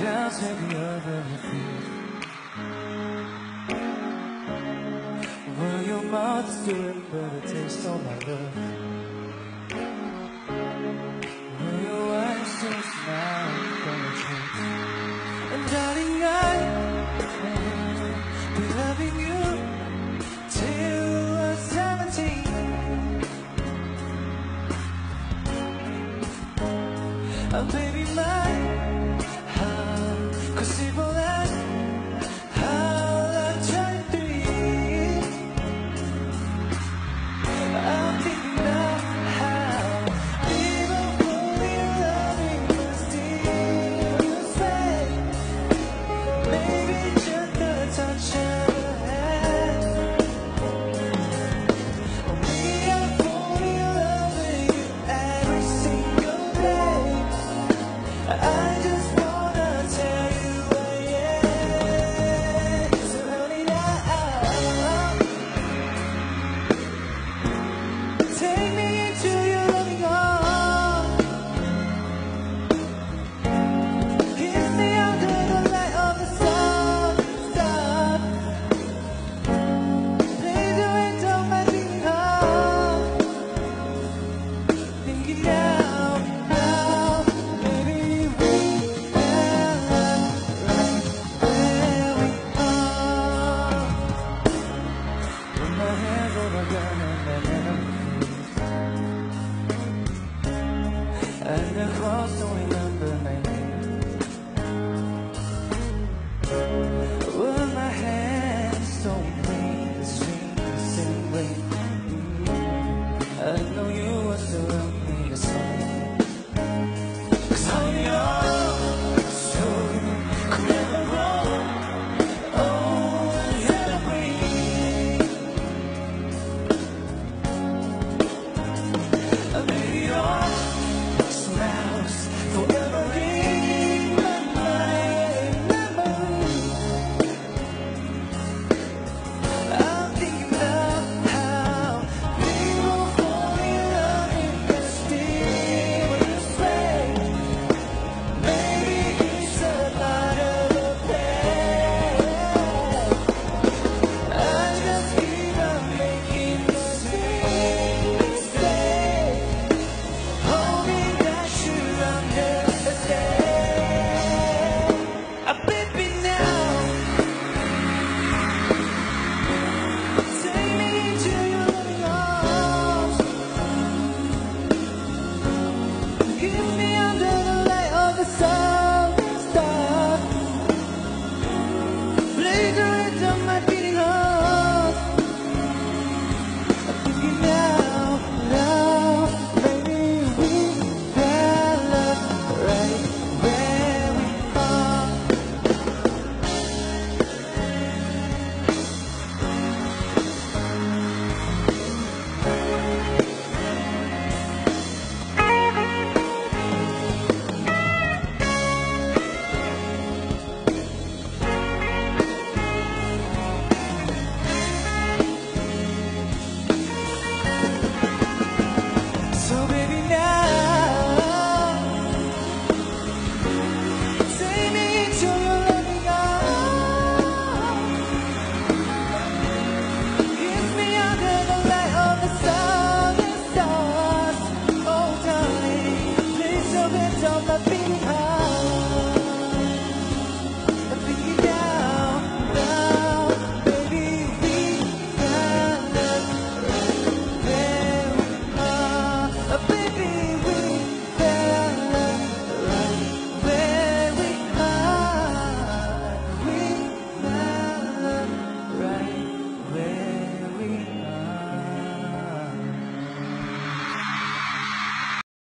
does at the other feet Well, your mouth is doing but it tastes all my love. Well, your eyes still smile from the truth And darling, I will be loving you till I'm 17 Oh, baby, my impossible in my hands and then And across the wind